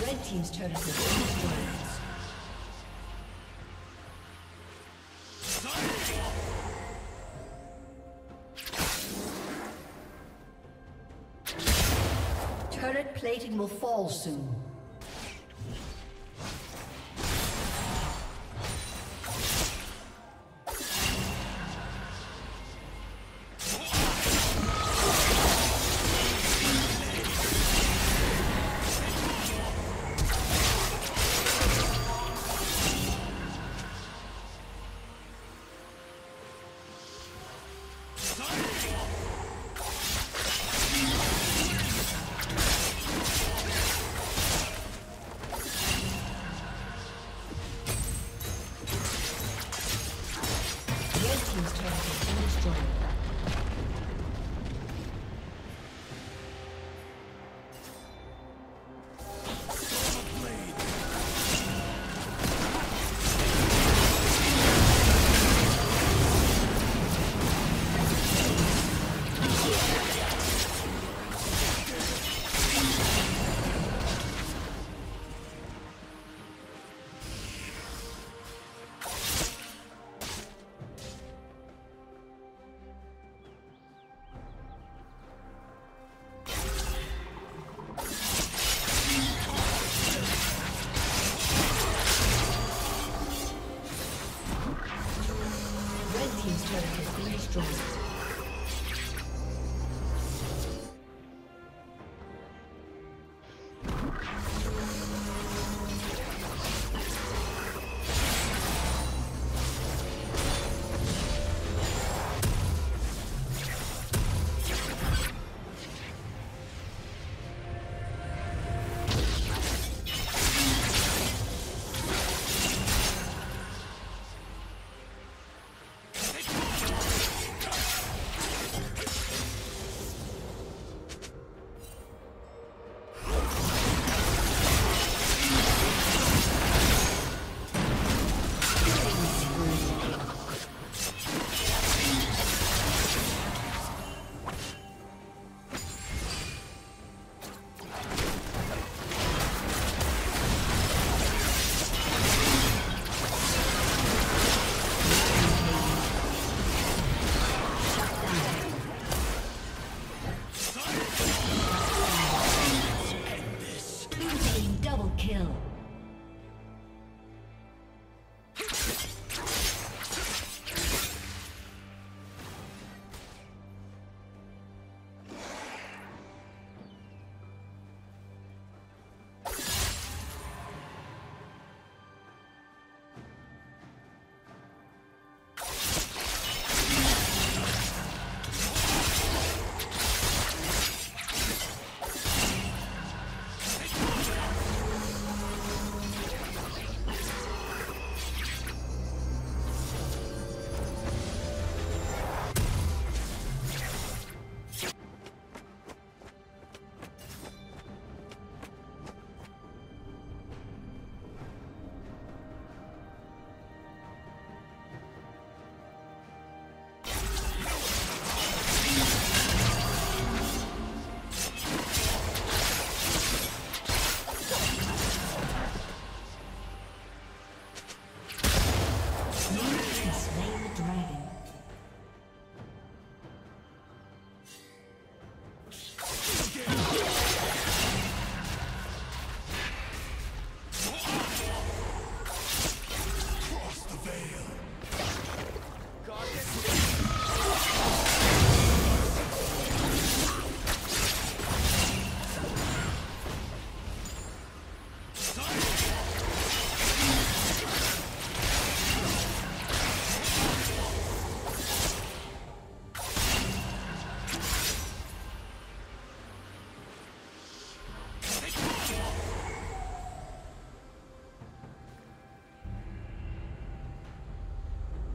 Red Team's turret plating will fall soon.